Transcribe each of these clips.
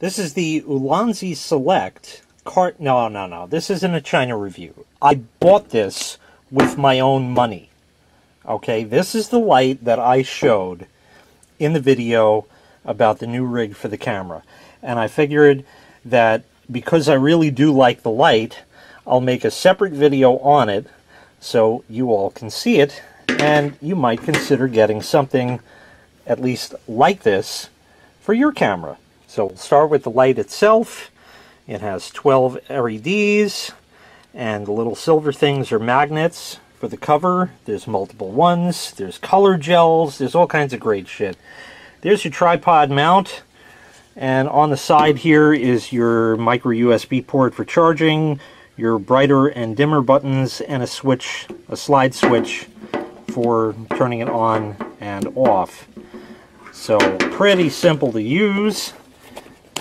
This is the Ulanzi Select cart. No, no, no. This isn't a China review. I bought this with my own money. Okay, this is the light that I showed in the video about the new rig for the camera. And I figured that because I really do like the light, I'll make a separate video on it so you all can see it and you might consider getting something at least like this for your camera. So we'll start with the light itself. It has 12 LEDs and the little silver things are magnets for the cover. There's multiple ones. There's color gels. There's all kinds of great shit. There's your tripod mount. And on the side here is your micro USB port for charging, your brighter and dimmer buttons, and a switch, a slide switch for turning it on and off. So pretty simple to use.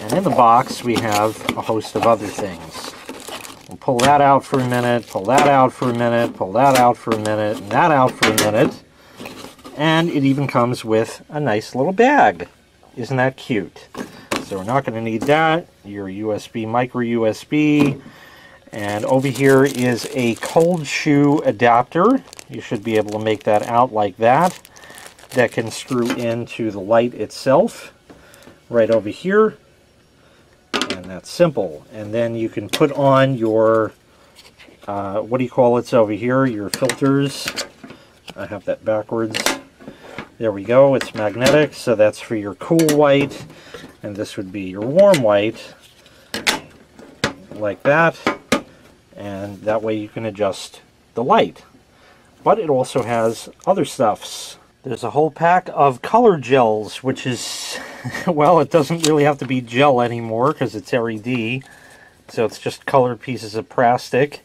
And in the box we have a host of other things. We'll pull that out for a minute, pull that out for a minute, pull that out for a minute, and that out for a minute. And it even comes with a nice little bag. Isn't that cute? So we're not going to need that. Your USB, micro USB. And over here is a cold shoe adapter. You should be able to make that out like that. That can screw into the light itself. Right over here. And that's simple. And then you can put on your, uh, what do you call it over here? Your filters. I have that backwards. There we go. It's magnetic, so that's for your cool white. And this would be your warm white. Like that. And that way you can adjust the light. But it also has other stuffs. There's a whole pack of color gels, which is, well, it doesn't really have to be gel anymore because it's LED. So it's just colored pieces of plastic.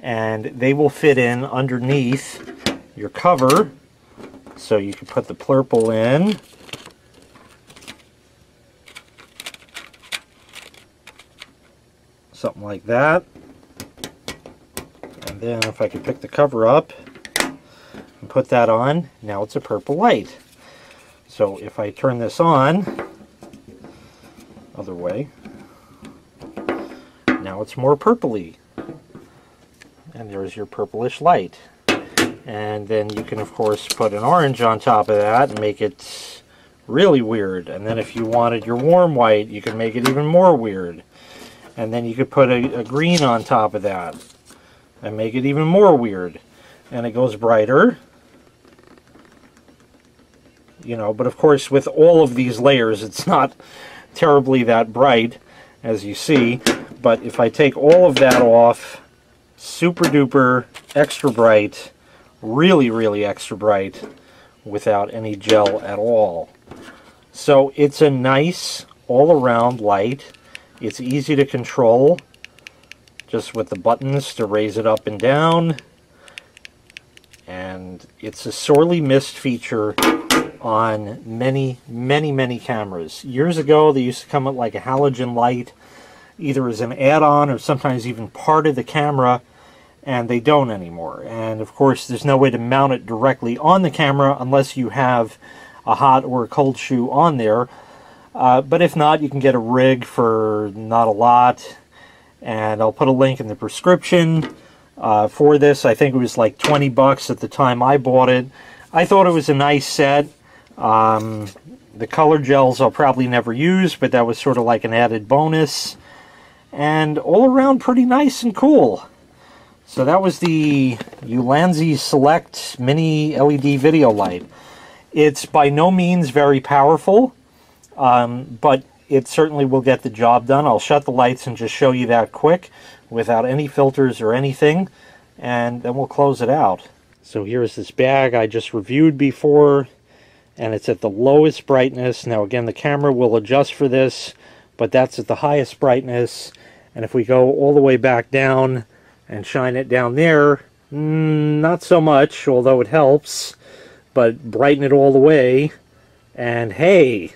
And they will fit in underneath your cover. So you can put the purple in. Something like that. And then if I could pick the cover up, and put that on. Now it's a purple light. So if I turn this on, other way, now it's more purpley. And there's your purplish light. And then you can of course put an orange on top of that and make it really weird. And then if you wanted your warm white, you can make it even more weird. And then you could put a, a green on top of that and make it even more weird. And it goes brighter you know, but of course with all of these layers it's not terribly that bright as you see, but if I take all of that off, super duper extra bright, really really extra bright without any gel at all. So it's a nice all around light. It's easy to control just with the buttons to raise it up and down. And it's a sorely missed feature on many, many, many cameras. Years ago, they used to come with like a halogen light, either as an add-on or sometimes even part of the camera, and they don't anymore. And of course, there's no way to mount it directly on the camera unless you have a hot or a cold shoe on there. Uh, but if not, you can get a rig for not a lot. And I'll put a link in the prescription uh, for this. I think it was like 20 bucks at the time I bought it. I thought it was a nice set. Um, the color gels I'll probably never use, but that was sort of like an added bonus. And all around pretty nice and cool. So that was the Ulanzi Select Mini LED Video Light. It's by no means very powerful, um, but it certainly will get the job done. I'll shut the lights and just show you that quick without any filters or anything, and then we'll close it out. So here's this bag I just reviewed before and it's at the lowest brightness. Now again, the camera will adjust for this, but that's at the highest brightness. And if we go all the way back down and shine it down there, mm, not so much, although it helps, but brighten it all the way, and hey,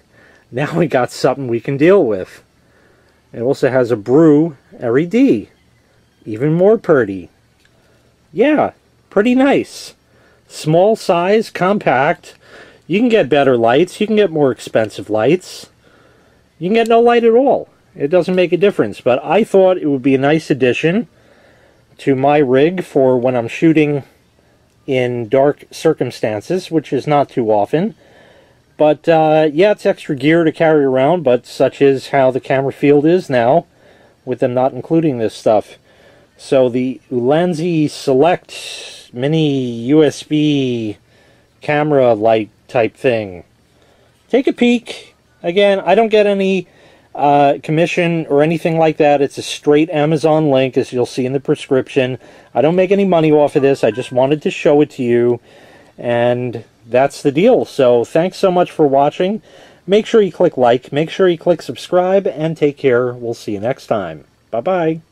now we got something we can deal with. It also has a Brew LED, even more pretty. Yeah, pretty nice. Small size, compact, you can get better lights. You can get more expensive lights. you can get no light at all. It doesn't make a difference. But I thought it would be a nice addition to my rig for when I'm shooting in dark circumstances, which is not too often. But uh, yeah, it's extra gear to carry around, but such is how the camera field is now, with them not including this stuff. So the Ulanzi Select Mini USB camera light type thing. Take a peek. Again, I don't get any uh, commission or anything like that. It's a straight Amazon link, as you'll see in the prescription. I don't make any money off of this. I just wanted to show it to you. And that's the deal. So thanks so much for watching. Make sure you click like, make sure you click subscribe, and take care. We'll see you next time. Bye-bye.